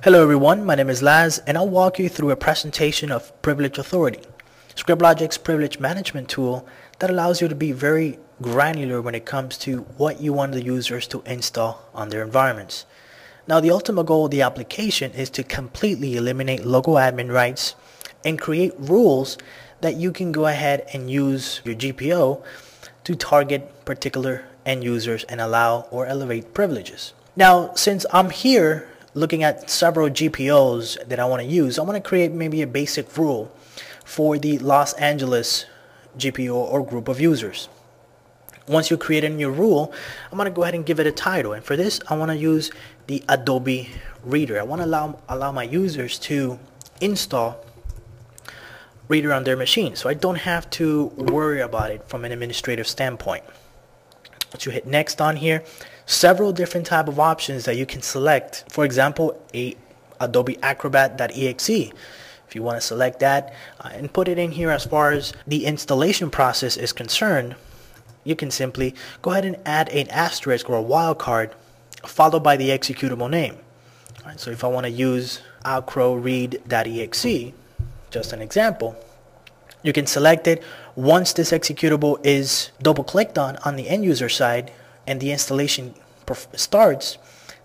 Hello everyone, my name is Laz and I'll walk you through a presentation of Privilege Authority, ScriptLogic's privilege management tool that allows you to be very granular when it comes to what you want the users to install on their environments. Now the ultimate goal of the application is to completely eliminate local admin rights and create rules that you can go ahead and use your GPO to target particular end users and allow or elevate privileges. Now since I'm here looking at several GPOs that I want to use, I want to create maybe a basic rule for the Los Angeles GPO or group of users. Once you create a new rule, I'm going to go ahead and give it a title. And for this, I want to use the Adobe Reader. I want to allow, allow my users to install Reader on their machine. So I don't have to worry about it from an administrative standpoint. Once you hit next on here, several different type of options that you can select. For example, a Adobe Acrobat.exe. If you want to select that uh, and put it in here as far as the installation process is concerned, you can simply go ahead and add an asterisk or a wildcard followed by the executable name. So if I want to use acroread.exe, just an example, you can select it. Once this executable is double clicked on on the end user side, and the installation starts,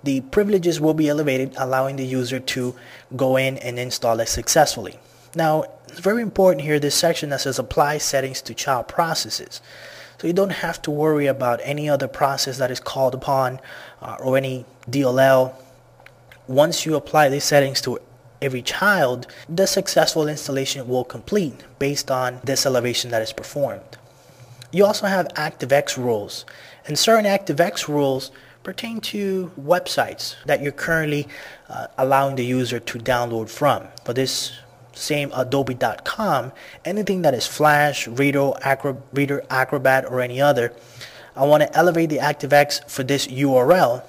the privileges will be elevated, allowing the user to go in and install it successfully. Now, it's very important here, this section that says apply settings to child processes. So you don't have to worry about any other process that is called upon uh, or any DLL. Once you apply these settings to every child, the successful installation will complete based on this elevation that is performed. You also have ActiveX rules. And certain ActiveX rules pertain to websites that you're currently uh, allowing the user to download from. For this same adobe.com, anything that is Flash, Reader, Acro Reader, Acrobat, or any other, I want to elevate the ActiveX for this URL.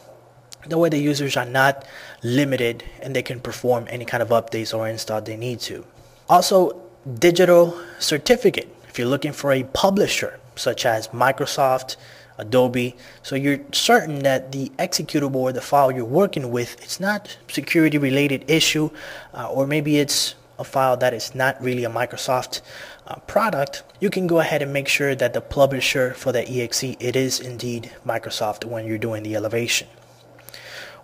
The way the users are not limited and they can perform any kind of updates or install they need to. Also, digital certificate. If you're looking for a publisher, such as Microsoft, Adobe. So you're certain that the executable or the file you're working with, it's not security related issue uh, or maybe it's a file that is not really a Microsoft uh, product, you can go ahead and make sure that the publisher for the exe, it is indeed Microsoft when you're doing the elevation.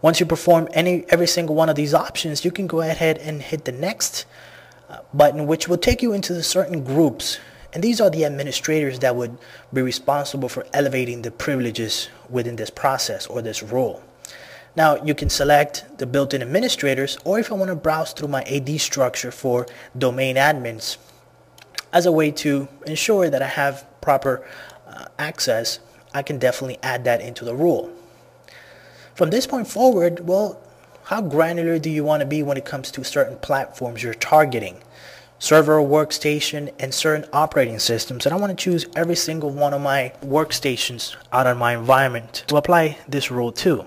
Once you perform any every single one of these options, you can go ahead and hit the next uh, button, which will take you into the certain groups and these are the administrators that would be responsible for elevating the privileges within this process or this role. Now you can select the built-in administrators or if I want to browse through my AD structure for domain admins as a way to ensure that I have proper uh, access, I can definitely add that into the rule. From this point forward, well, how granular do you want to be when it comes to certain platforms you're targeting? Server workstation and certain operating systems and I want to choose every single one of my workstations out of my environment to apply this rule to.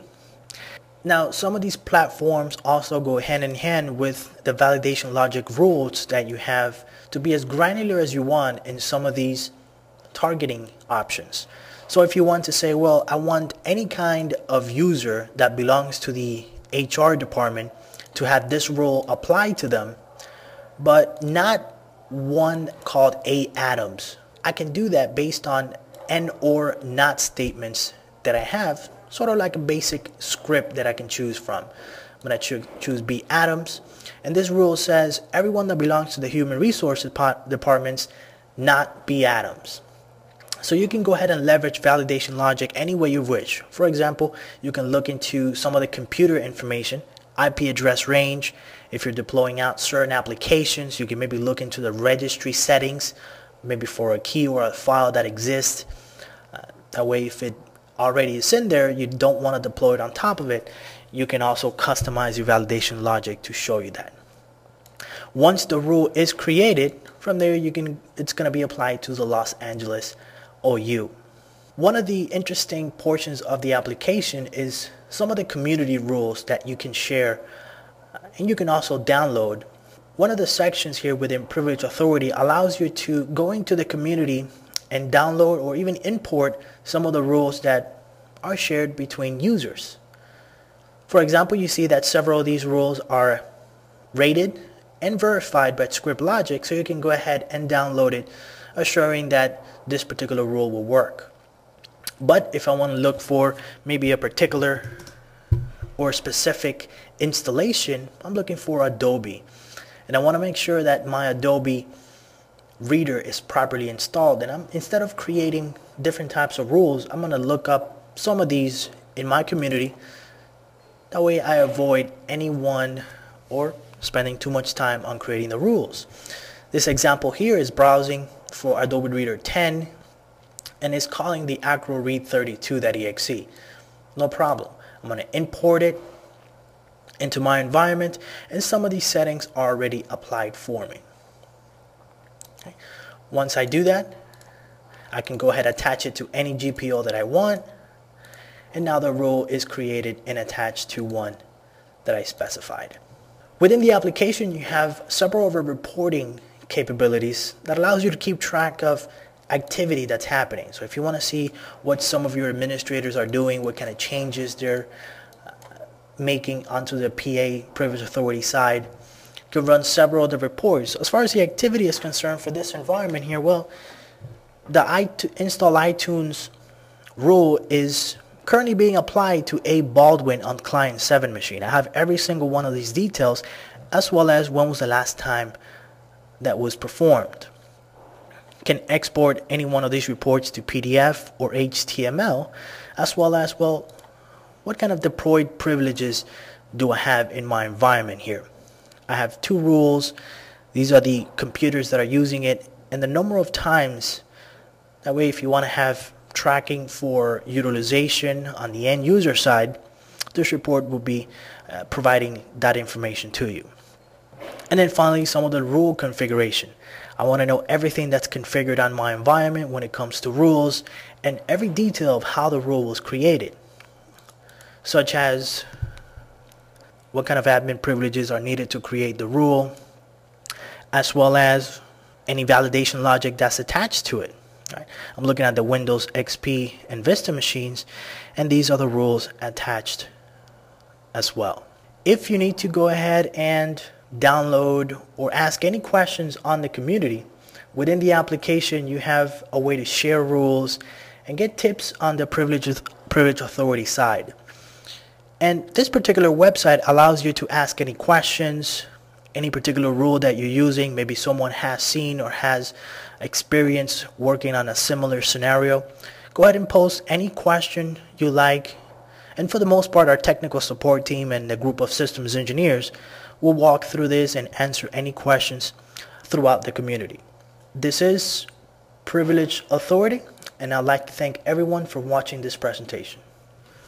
Now some of these platforms also go hand in hand with the validation logic rules that you have to be as granular as you want in some of these targeting options. So if you want to say, well, I want any kind of user that belongs to the HR department to have this rule applied to them, but not one called A Adams. I can do that based on and or not statements that I have, sort of like a basic script that I can choose from. I'm going to choose B Adams. And this rule says everyone that belongs to the human resources departments, not B Adams. So you can go ahead and leverage validation logic any way you wish. For example, you can look into some of the computer information IP address range. If you're deploying out certain applications, you can maybe look into the registry settings, maybe for a key or a file that exists. Uh, that way, if it already is in there, you don't want to deploy it on top of it, you can also customize your validation logic to show you that. Once the rule is created, from there you can it's going to be applied to the Los Angeles OU. One of the interesting portions of the application is some of the community rules that you can share uh, and you can also download. One of the sections here within Privilege Authority allows you to go into the community and download or even import some of the rules that are shared between users. For example, you see that several of these rules are rated and verified by Script Logic, so you can go ahead and download it, assuring that this particular rule will work. But if I want to look for maybe a particular or specific installation, I'm looking for Adobe. And I want to make sure that my Adobe reader is properly installed. And I'm instead of creating different types of rules, I'm going to look up some of these in my community. That way I avoid anyone or spending too much time on creating the rules. This example here is browsing for Adobe Reader 10 and is calling the Acro Read 32.exe. No problem. I'm going to import it into my environment and some of these settings are already applied for me. Okay. Once I do that, I can go ahead attach it to any GPO that I want and now the rule is created and attached to one that I specified. Within the application, you have several reporting capabilities that allows you to keep track of activity that's happening. So if you want to see what some of your administrators are doing, what kind of changes they're uh, making onto the PA privilege authority side, you can run several other reports. As far as the activity is concerned for this environment here, well, the I to install iTunes rule is currently being applied to A. Baldwin on client 7 machine. I have every single one of these details as well as when was the last time that was performed. Can export any one of these reports to PDF or HTML as well as, well, what kind of deployed privileges do I have in my environment here? I have two rules. These are the computers that are using it and the number of times. That way if you want to have tracking for utilization on the end user side, this report will be uh, providing that information to you. And then finally, some of the rule configuration. I want to know everything that's configured on my environment when it comes to rules and every detail of how the rule was created, such as what kind of admin privileges are needed to create the rule, as well as any validation logic that's attached to it. Right? I'm looking at the Windows XP and Vista machines, and these are the rules attached as well. If you need to go ahead and download or ask any questions on the community, within the application you have a way to share rules and get tips on the privilege, privilege authority side. And this particular website allows you to ask any questions, any particular rule that you're using. Maybe someone has seen or has experience working on a similar scenario. Go ahead and post any question you like. And for the most part, our technical support team and the group of systems engineers will walk through this and answer any questions throughout the community. This is Privilege Authority, and I'd like to thank everyone for watching this presentation.